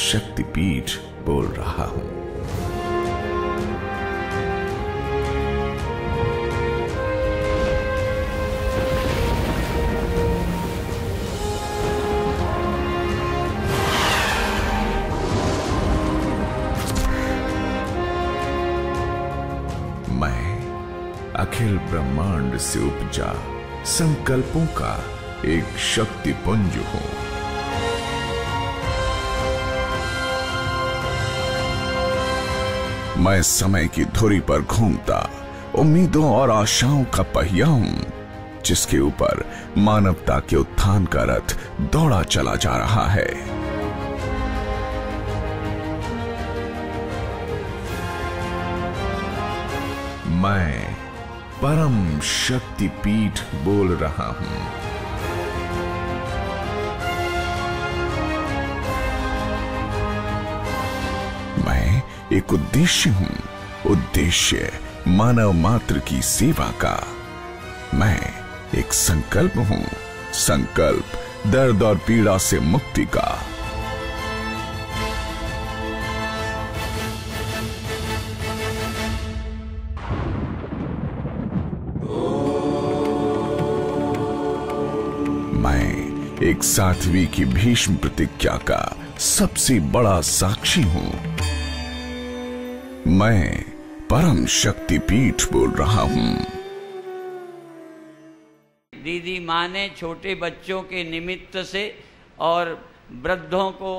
शक्तिपीठ बोल रहा हूँ। मैं अखिल ब्रह्मांड से उपजा संकल्पों का एक शक्ति पुंज हूँ। मैं समय की धुरी पर घूमता, उम्मीदों और आशाओं का पहिया हूँ जिसके ऊपर मानवता के उत्थान का रथ दौड़ा चला जा रहा है। मैं परम शक्ति पीठ बोल रहा हूँ। एक उद्देश्य हूँ। उद्देश्य मानव मात्र की सेवा का। मैं एक संकल्प हूँ। संकल्प दर्द और पीड़ा से मुक्ति का। मैं एक साध्वी की भीष्म प्रतिज्ञा का सबसे बड़ा साक्षी हूँ। मैं परम शक्ति पीठ बोल रहा हूँ। दीदी माँ ने छोटे बच्चों के निमित्त से और वृद्धों को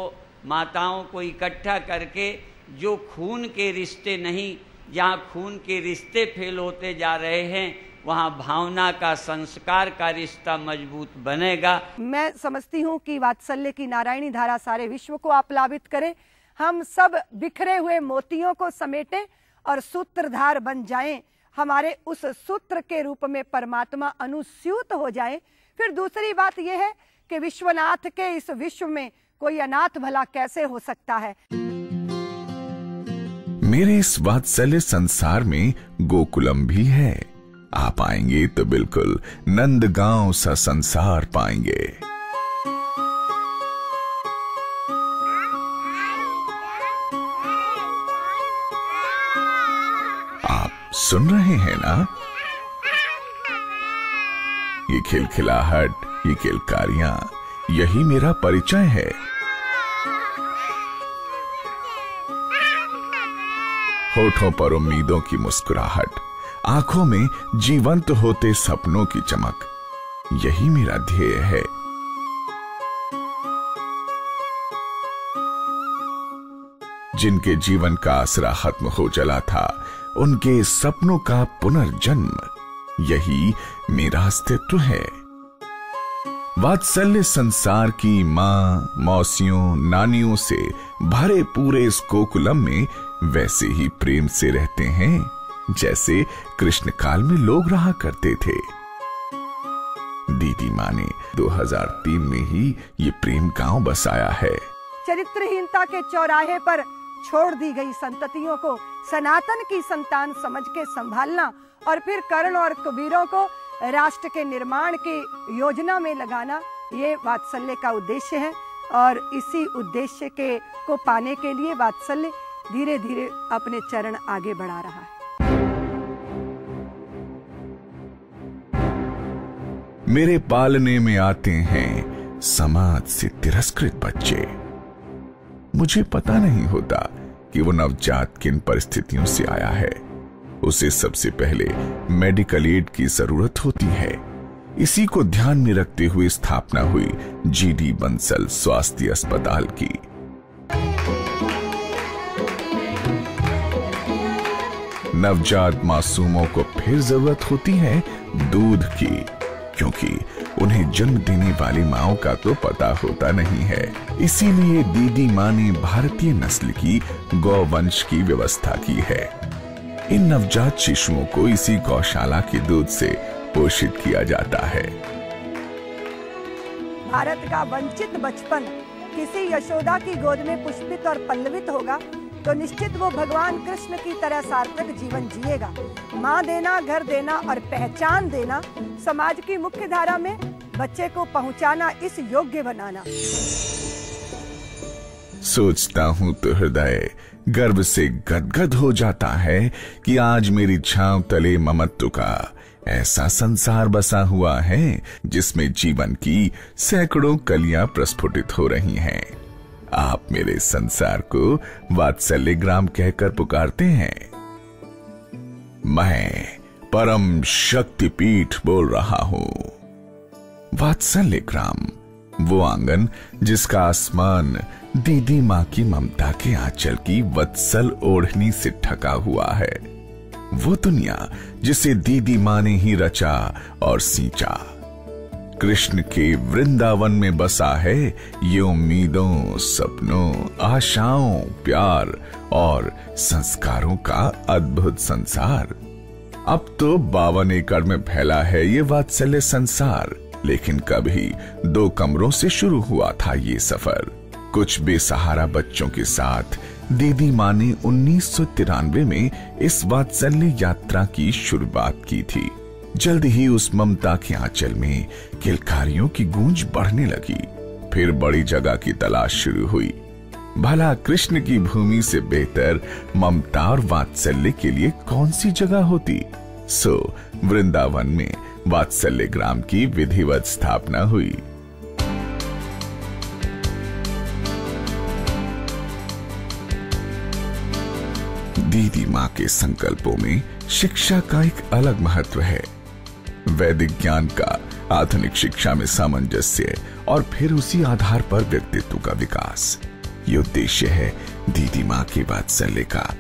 माताओं को इकट्ठा करके जो खून के रिश्ते नहीं जहाँ खून के रिश्ते फेल होते जा रहे हैं वहाँ भावना का संस्कार का रिश्ता मज़बूत बनेगा। मैं समझती हूँ कि वात्सल्य की नारायणी धारा सारे विश्व को आप लाभित करे। हम सब बिखरे हुए मोतियों को समेटें और सूत्रधार बन जाएँ। हमारे उस सूत्र के रूप में परमात्मा अनुस्यूत हो जाए। फिर दूसरी बात यह है कि विश्वनाथ के इस विश्व में कोई अनाथ भला कैसे हो सकता है? मेरे इस वात्सल्य संसार में गोकुलम भी है। आप आएँगे तो बिल्कुल नंदगांव सा संसार पाएँगे। सुन रहे हैं ना? ये खिलखिलाहट ये किलकारियाँ यही मेरा परिचय है। होठों पर उम्मीदों की मुस्कुराहट, आँखों में जीवंत होते सपनों की चमक, यही मेरा ध्येय है। जिनके जीवन का आसरा खत्म हो चला था उनके सपनों का पुनर्जन्म। यही मेरा अस्तित्व है। वात्सल्य संसार की माँ, मौसियों, नानियों से भरे पूरे इस गोकुलम में वैसे ही प्रेम से रहते हैं, जैसे कृष्ण काल में लोग रहा करते थे। दीदी माँ ने 2003 में ही ये प्रेम गाँव बसाया है। चरित्रहीनता के चौराहे पर छोड़ दी गई संततियों को, सनातन की संतान समझ के संभालना और फिर कर्ण और कबीरों को राष्ट्र के निर्माण की योजना में लगाना, ये वात्सल्य का उद्देश्य है। और इसी उद्देश्य के, को पाने के लिए वात्सल्य धीरे धीरे अपने चरण आगे बढ़ा रहा है। मेरे पालने में आते हैं समाज से तिरस्कृत बच्चे। मुझे पता नहीं होता कि वो नवजात किन परिस्थितियों से आया है। उसे सबसे पहले मेडिकल एड की ज़रूरत होती है। इसी को ध्यान में रखते हुए स्थापना हुई जीडी बंसल स्वास्थ्य अस्पताल की। नवजात मासूमों को फिर ज़रूरत होती है दूध की, क्योंकि उन्हें जन्म देने वाली माओ का तो पता होता नहीं है। इसीलिए दीदी माँ ने भारतीय नस्ल की गौवंश की व्यवस्था की है। इन नवजात शिशुओं को इसी गौशाला के दूध से पोषित किया जाता है। भारत का वंचित बचपन किसी यशोदा की गोद में पुष्पित और पल्लवित होगा? तो निश्चित वो भगवान कृष्ण की तरह सार्थक जीवन जिएगा माँ देना, घर देना और पहचान देना, समाज की मुख्य धारा में बच्चे को पहुँचाना, इस योग्य बनाना सोचता हूँ तो हृदय गर्व से गदगद हो जाता है कि आज मेरी छाव तले ममत्व का ऐसा संसार बसा हुआ है जिसमें जीवन की सैकड़ों कलियाँ प्रस्फुटित हो रही हैं। आप मेरे संसार को वात्सल्य ग्राम कहकर पुकारते हैं। मैं परम शक्तिपीठ बोल रहा हूँ। वात्सल्य ग्राम वो आँगन जिसका आसमान दीदी माँ की ममता के आंचल की वत्सल ओढ़नी से ठका हुआ है। वो दुनिया जिसे दीदी माँ ने ही रचा और सींचा। कृष्ण के वृंदावन में बसा है ये उम्मीदों, सपनों, आशाओं, प्यार और संस्कारों का अद्भुत संसार। अब तो बावन एकड़ में फैला है ये वात्सल्य संसार, लेकिन कभी दो कमरों से शुरू हुआ था ये सफ़र। कुछ बेसहारा बच्चों के साथ, दीदी माँ ने उन्नीस सौ तिरानवे में इस वात्सल्य यात्रा की शुरुआत की थी। जल्द ही उस ममता के आंचल में किलकारियों की गूंज बढ़ने लगी। फिर बड़ी जगह की तलाश शुरू हुई। भला कृष्ण की भूमि से बेहतर ममता और वात्सल्य के लिए कौन सी जगह होती? सो, वृंदावन में वात्सल्य ग्राम की विधिवत स्थापना हुई। दीदी माँ के संकल्पों में शिक्षा का एक अलग महत्व है। वैदिक ज्ञान का, आधुनिक शिक्षा में सामंजस्य और फिर उसी आधार पर व्यक्तित्व का विकास। ये उद्देश्य है दीदी माँ के वात्सल्य का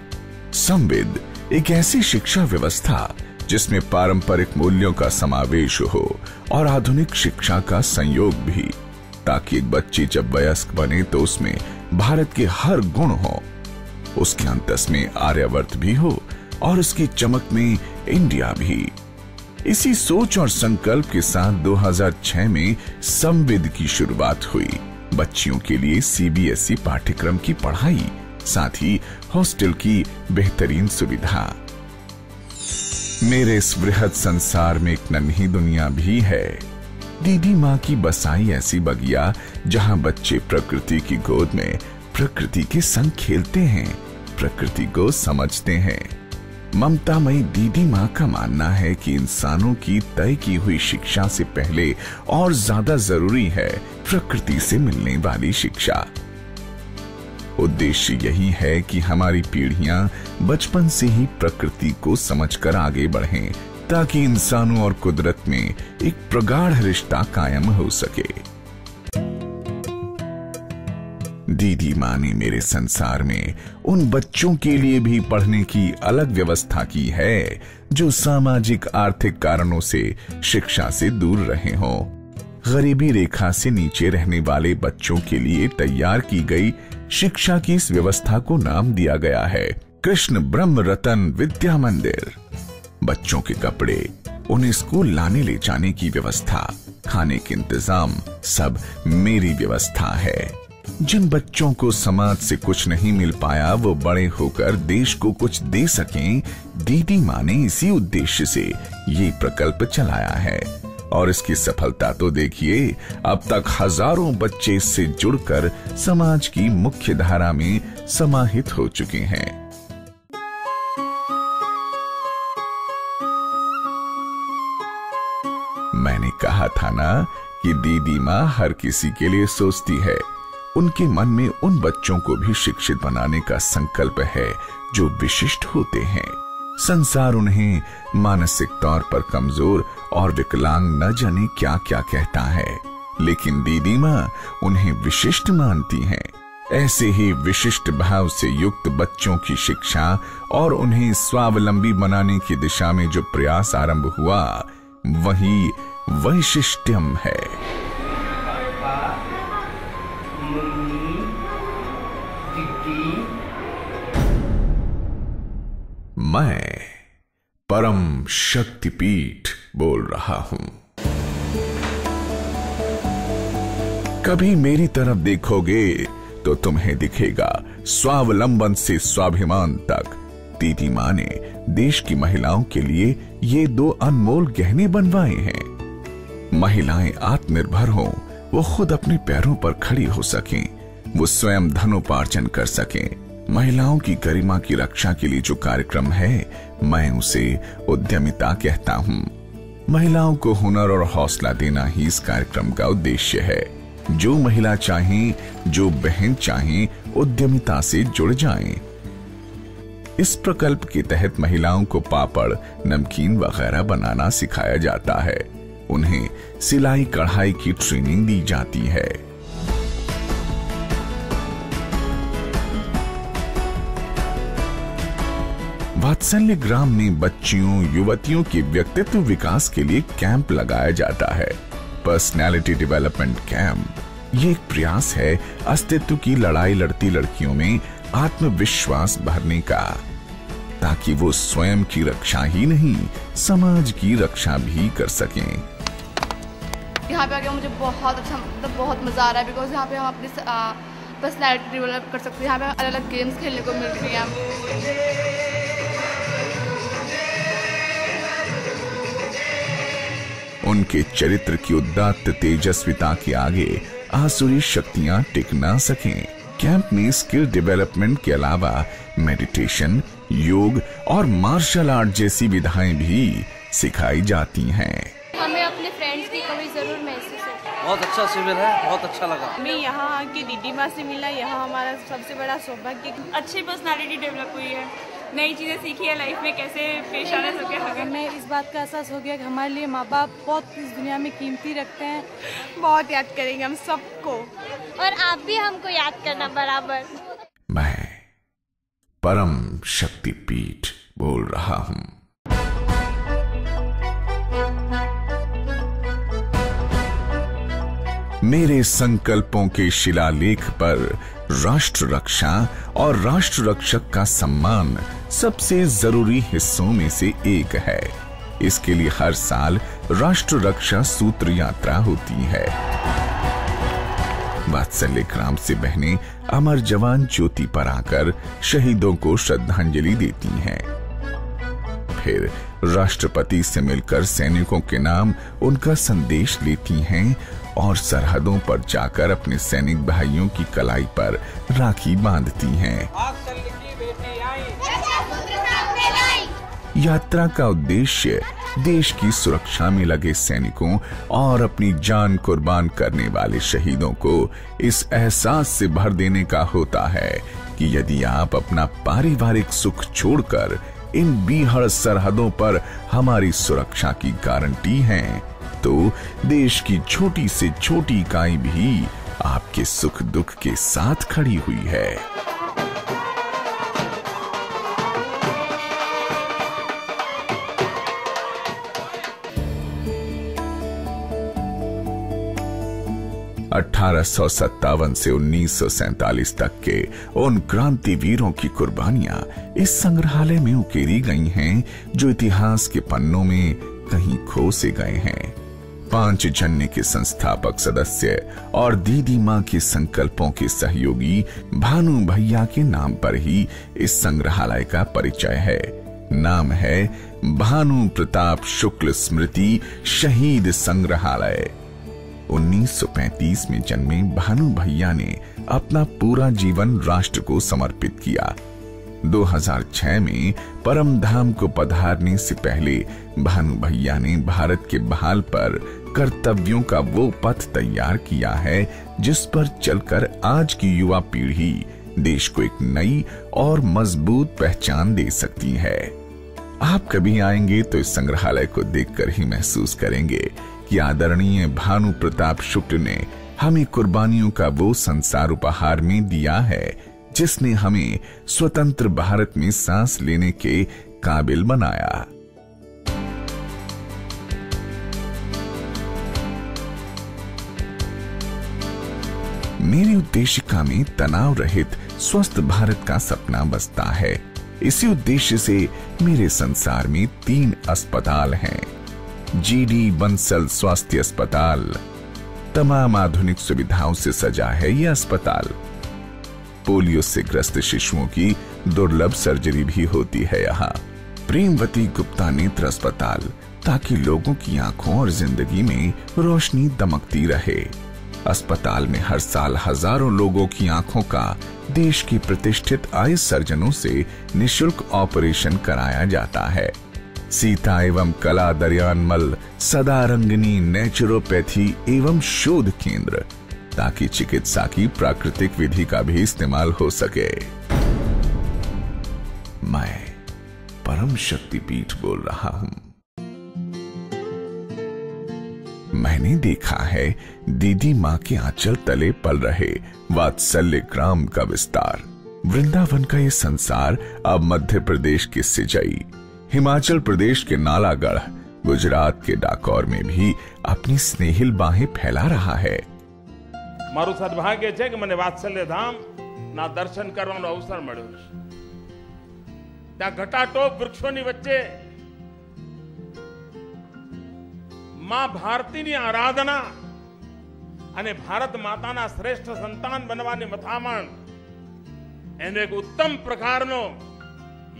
संविद, एक ऐसी शिक्षा व्यवस्था जिसमें पारंपरिक मूल्यों का समावेश हो और आधुनिक शिक्षा का संयोग भी, ताकि एक बच्ची जब वयस्क बने तो उसमें भारत के हर गुण हो। उसके अंतस में आर्यवर्त भी हो और उसकी चमक में इंडिया भी। इसी सोच और संकल्प के साथ 2006 में संविद की शुरुआत हुई। बच्चियों के लिए सीबीएसई पाठ्यक्रम की पढ़ाई, साथ ही हॉस्टल की बेहतरीन सुविधा। मेरे इस वृहद संसार में एक नन्ही दुनिया भी है। दीदी माँ की बसाई ऐसी बगिया, जहाँ बच्चे प्रकृति की गोद में प्रकृति के संग खेलते हैं, प्रकृति को समझते हैं। ममता मई दीदी माँ का मानना है कि इंसानों की तय की हुई शिक्षा से पहले और ज़्यादा ज़रूरी है प्रकृति से मिलने वाली शिक्षा। उद्देश्य यही है कि हमारी पीढ़ियाँ बचपन से ही प्रकृति को समझकर आगे बढ़ें, ताकि इंसानों और कुदरत में एक प्रगाढ़ रिश्ता कायम हो सके। दीदी माँ ने मेरे संसार में उन बच्चों के लिए भी पढ़ने की अलग व्यवस्था की है, जो सामाजिक आर्थिक कारणों से शिक्षा से दूर रहे हों। गरीबी रेखा से नीचे रहने वाले बच्चों के लिए तैयार की गई शिक्षा की इस व्यवस्था को नाम दिया गया है, कृष्ण ब्रह्म रतन विद्या मंदिर। बच्चों के कपड़े, उन्हें स्कूल लाने ले जाने की व्यवस्था, खाने के इंतज़ाम सब मेरी व्यवस्था है। जिन बच्चों को समाज से कुछ नहीं मिल पाया, वो बड़े होकर देश को कुछ दे सकें दीदी माँ ने इसी उद्देश्य से ये प्रकल्प चलाया है। और इसकी सफलता तो देखिए, अब तक हज़ारों बच्चे इससे जुड़कर समाज की मुख्य धारा में समाहित हो चुके हैं। मैंने कहा था ना कि दीदी माँ हर किसी के लिए सोचती है। उनके मन में उन बच्चों को भी शिक्षित बनाने का संकल्प है, जो विशिष्ट होते हैं। संसार उन्हें मानसिक तौर पर कमज़ोर और विकलांग न जाने क्या क्या कहता है। लेकिन दीदी माँ उन्हें विशिष्ट मानती हैं। ऐसे ही विशिष्ट भाव से युक्त बच्चों की शिक्षा और उन्हें स्वावलंबी बनाने की दिशा में जो प्रयास आरंभ हुआ, वही वैशिष्ट्यम है। मैं परम शक्तिपीठ बोल रहा हूँ। कभी मेरी तरफ़ देखोगे तो तुम्हें दिखेगा स्वावलंबन से स्वाभिमान तक। दीदी माँ ने देश की महिलाओं के लिए ये दो अनमोल गहने बनवाए हैं। महिलाएँ आत्मनिर्भर हों, वो खुद अपने पैरों पर खड़ी हो सकें, वो स्वयं धनोपार्जन कर सकें। महिलाओं की गरिमा की रक्षा के लिए जो कार्यक्रम है, मैं उसे उद्यमिता कहता हूँ। महिलाओं को हुनर और हौसला देना ही इस कार्यक्रम का उद्देश्य है। जो महिला चाहे, जो बहन चाहे, उद्यमिता से जुड़ जाएँ। इस प्रकल्प के तहत महिलाओं को पापड़, नमकीन वगैरह बनाना सिखाया जाता है। उन्हें सिलाई कढ़ाई की ट्रेनिंग दी जाती है। वात्सल्य ग्राम में बच्चियों, युवतियों के व्यक्तित्व विकास के लिए कैंप लगाया जाता है। Personality development camp. ये एक प्रयास है अस्तित्व की लड़ाई लड़ती लड़कियों में आत्मविश्वास भरने का, ताकि वो स्वयं की रक्षा ही नहीं, समाज की रक्षा भी कर सकें। यहाँ पे आके मुझे बहुत अच्छा मतलब बहुत मज़ा आ रहा है बिकॉज़ यहाँ पे हम अपनी पर्सनैलिटी डेवलप कर सकते हैं। यहाँ पे अलग अलग गेम्स खेलने को मिल रही हैं। उनके चरित्र की उदात्त तेजस्विता के आगे आसुरी शक्तियाँ टिक ना सके। कैंप में स्किल डेवलपमेंट के अलावा मेडिटेशन, योग और मार्शल आर्ट जैसी विधाएँ भी सिखाई जाती हैं। हमें अपने फ्रेंड्स की कमी ज़रूर महसूस बहुत अच्छा शिविर है बहुत अच्छा लगा। हमें यहाँ आके दीदी माँ से मिला यहाँ हमारा सबसे बड़ा सौभाग्य अच्छी पर्सनैलिटी डेवलप हुई है। नई चीज़ें सीखी है लाइफ में कैसे पेश आना सबके हक हमें इस बात का एहसास हो गया कि हमारे लिए माँ बाप बहुत इस दुनिया में कीमती रखते हैं। बहुत याद करेंगे हम सबको। और आप भी हमको याद करना बराबर। मैं परम शक्तिपीठ बोल रहा हूँ। मेरे संकल्पों के शिलालेख पर राष्ट्र रक्षा और राष्ट्र रक्षक का सम्मान सबसे ज़रूरी हिस्सों में से एक है। इसके लिए हर साल राष्ट्र रक्षा सूत्र यात्रा होती है। वात्सल्य ग्राम से बहने अमर जवान ज्योति पर आकर शहीदों को श्रद्धांजलि देती हैं। फिर राष्ट्रपति से मिलकर सैनिकों के नाम उनका संदेश लेती हैं और सरहदों पर जाकर अपने सैनिक भाइयों की कलाई पर राखी बांधती हैं। यात्रा का उद्देश्य देश की सुरक्षा में लगे सैनिकों और अपनी जान कुर्बान करने वाले शहीदों को इस एहसास से भर देने का होता है कि यदि आप अपना पारिवारिक सुख छोड़कर इन बीहड़ सरहदों पर हमारी सुरक्षा की गारंटी हैं, तो देश की छोटी से छोटी इकाई भी आपके सुख दुख के साथ खड़ी हुई है। अठारह सौ सत्तावन से उन्नीस तक के उन क्रांतिवीरों की कुर्बानियाँ इस संग्रहालय में उकेरी गई हैं, जो इतिहास के पन्नों में कहीं खो से गए हैं। पाँच जन्य के संस्थापक सदस्य और दीदी माँ के संकल्पों के सहयोगी भानु भैया के नाम पर ही इस संग्रहालय का परिचय है। नाम है भानु प्रताप शुक्ल स्मृति शहीद संग्रहालय। 1935 में जन्मे भानु भैया ने अपना पूरा जीवन राष्ट्र को समर्पित किया। 2006 में परम धाम को पधारने से पहले भानु भैया ने भारत के बहाल पर कर्तव्यों का वो पथ तैयार किया है, जिस पर चलकर आज की युवा पीढ़ी देश को एक नई और मज़बूत पहचान दे सकती है। आप कभी आएँगे तो इस संग्रहालय को देखकर ही महसूस करेंगे कि आदरणीय भानु प्रताप शुक्ल ने हमें कुर्बानियों का वो संसार उपहार में दिया है, जिसने हमें स्वतंत्र भारत में सांस लेने के काबिल बनाया। मेरी उद्देशिका में तनाव रहित स्वस्थ भारत का सपना बसता है। इसी उद्देश्य से मेरे संसार में तीन अस्पताल हैं। जीडी बंसल स्वास्थ्य अस्पताल, तमाम आधुनिक सुविधाओं से सजा है यह अस्पताल। पोलियो से ग्रस्त शिशुओं की दुर्लभ सर्जरी भी होती है यहाँ। प्रेमवती गुप्ता नेत्र अस्पताल, ताकि लोगों की आँखों और ज़िंदगी में रोशनी दमकती रहे। अस्पताल में हर साल हज़ारों लोगों की आँखों का देश की प्रतिष्ठित आई सर्जनों से निशुल्क ऑपरेशन कराया जाता है। सीता एवं कला दरियानमल सदा रंगनी नेचुरोपैथी एवं शोध केंद्र, ताकि चिकित्सा की प्राकृतिक विधि का भी इस्तेमाल हो सके। मैं परम शक्ति पीठ बोल रहा हूँ। मैंने देखा है दीदी माँ के आंचल तले पल रहे वात्सल्य ग्राम का विस्तार वृंदावन का ये संसार अब मध्य प्रदेश के सिजई हिमाचल प्रदेश के नालागढ़ गुजरात के डाकौर में भी अपनी स्नेहिल बाहें फैला रहा है મારું સદભાગ્ય છે કે મને વાત્સલ્ય ધામ ના દર્શન કરવાનો અવસર મળ્યો છે ત્યાં ઘટાટોપ વૃક્ષોની વચ્ચે માં ભારતીની આરાધના અને ભારત માતાના શ્રેષ્ઠ સંતાન બનવાની મથામણ એનો એક ઉત્તમ પ્રકારનો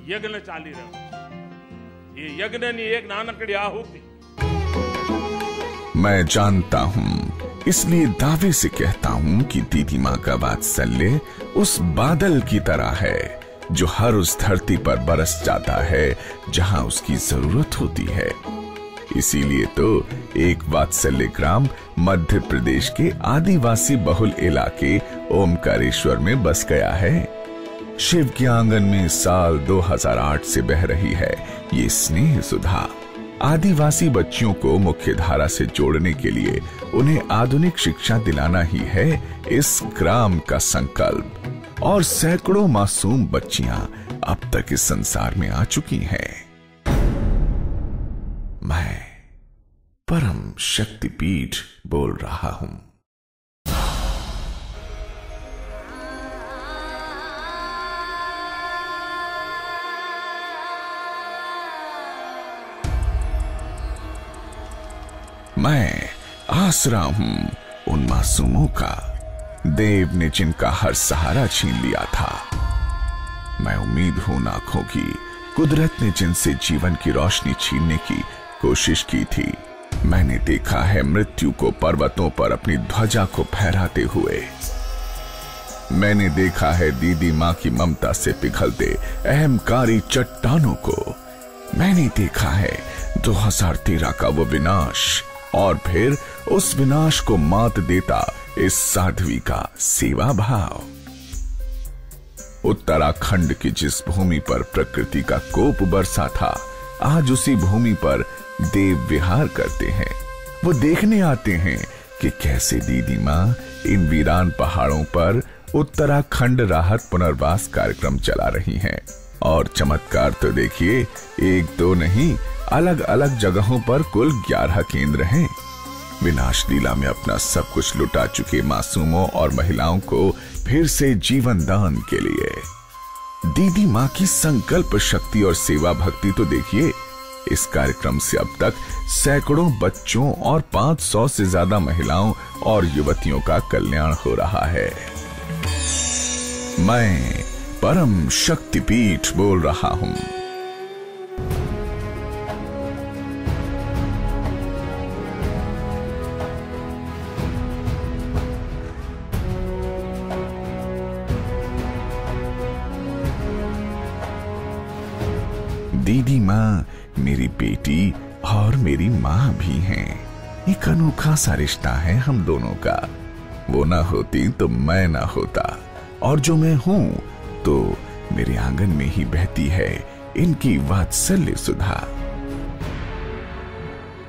યજ્ઞ ચાલી રહ્યો છે એ યજ્ઞની એક નાનકડી આહુતિ मैं जानता हूँ इसलिए दावे से कहता हूँ कि दीदी माँ का वात्सल्य उस बादल की तरह है जो हर उस धरती पर बरस जाता है जहाँ उसकी जरूरत होती है इसीलिए तो एक वात्सल्य ग्राम मध्य प्रदेश के आदिवासी बहुल इलाके ओमकारेश्वर में बस गया है। शिव के आँगन में साल 2008 से बह रही है ये स्नेह सुधा। आदिवासी बच्चियों को मुख्य धारा से जोड़ने के लिए उन्हें आधुनिक शिक्षा दिलाना ही है इस ग्राम का संकल्प। और सैकड़ों मासूम बच्चियाँ अब तक इस संसार में आ चुकी हैं। मैं परम शक्तिपीठ बोल रहा हूँ। मैं आसरा हूँ उन मासूमों का। देव ने जिनका हर सहारा छीन लिया था। मैं उम्मीद हूँ नाखों की, कुदरत ने जिनसे जीवन की रोशनी छीनने की कोशिश की थी। मैंने देखा है मृत्यु को पर्वतों पर अपनी ध्वजा को फहराते हुए। मैंने देखा है दीदी माँ की ममता से पिघलते अहमकारी चट्टानों को। मैंने देखा है 2013 का वो विनाश, और फिर उस विनाश को मात देता इस साध्वी का सेवा भाव। उत्तराखंड की जिस भूमि पर प्रकृति का कोप बरसा था, आज उसी भूमि पर देव विहार करते हैं। वो देखने आते हैं कि कैसे दीदी माँ इन वीरान पहाड़ों पर उत्तराखंड राहत पुनर्वास कार्यक्रम चला रही हैं। और चमत्कार तो देखिए, एक दो नहीं अलग अलग जगहों पर कुल ग्यारह केंद्र हैं। विनाश लीला में अपना सब कुछ लुटा चुके मासूमों और महिलाओं को फिर से जीवन दान के लिए। दीदी माँ की संकल्प शक्ति और सेवा भक्ति तो देखिए इस कार्यक्रम से अब तक सैकड़ों बच्चों और 500 से ज़्यादा महिलाओं और युवतियों का कल्याण हो रहा है। मैं परम शक्तिपीठ बोल रहा हूँ। दीदी माँ मेरी बेटी और मेरी माँ भी हैं। एक अनोखा सा रिश्ता है हम दोनों का। वो ना होती तो मैं ना होता। और जो मैं हूँ तो मेरे आँगन में ही बहती है। इनकी वात्सल्य सुधा।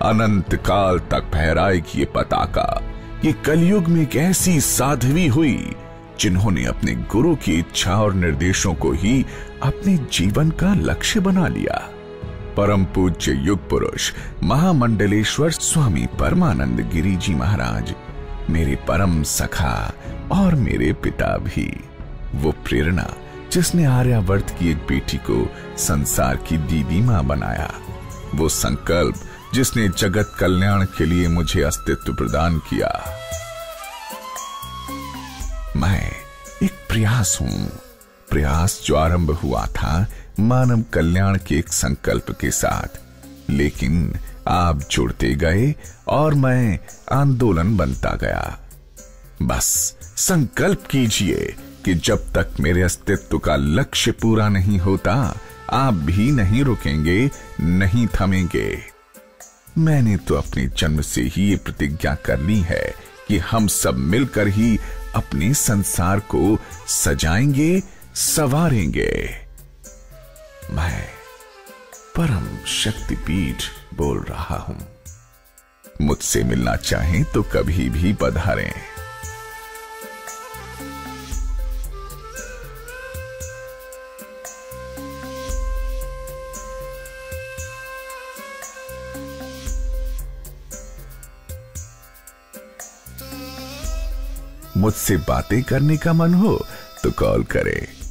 अनंत काल तक फहराएगी ये पताका। ये कलयुग में एक ऐसी साध्वी हुई, जिन्होंने अपने गुरु की इच्छा और निर्देशों को ही अपने जीवन का लक्ष्य बना लिया। परम पूज्य युग पुरुष, महामंडलेश्वर स्वामी परमानंद गिरी जी महाराज, मेरे परम सखा और मेरे पिता भी। वो प्रेरणा जिसने आर्यावर्त की एक बेटी को संसार की दीदी माँ बनाया, वो संकल्प जिसने जगत कल्याण के लिए मुझे अस्तित्व प्रदान किया। मैं एक प्रयास हूँ। प्रयास जो आरंभ हुआ था मानव कल्याण के एक संकल्प के साथ। लेकिन आप जुड़ते गए और मैं आंदोलन बनता गया। बस संकल्प कीजिए कि जब तक मेरे अस्तित्व का लक्ष्य पूरा नहीं होता, आप भी नहीं रुकेंगे, नहीं थमेंगे। मैंने तो अपने जन्म से ही ये प्रतिज्ञा कर ली है कि हम सब मिलकर ही अपने संसार को सजाएँगे, सवारेंगे। मैं परम शक्तिपीठ बोल रहा हूँ। मुझसे मिलना चाहें तो कभी भी पधारें। मुझसे बातें करने का मन हो तो कॉल करें।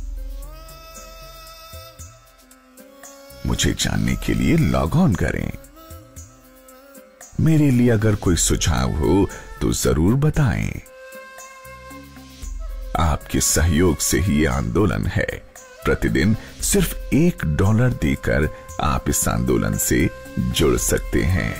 मुझे जानने के लिए लॉग ऑन करें। मेरे लिए अगर कोई सुझाव हो तो ज़रूर बताएँ। आपके सहयोग से ही यह आंदोलन है। प्रतिदिन सिर्फ़ एक डॉलर देकर आप इस आंदोलन से जुड़ सकते हैं।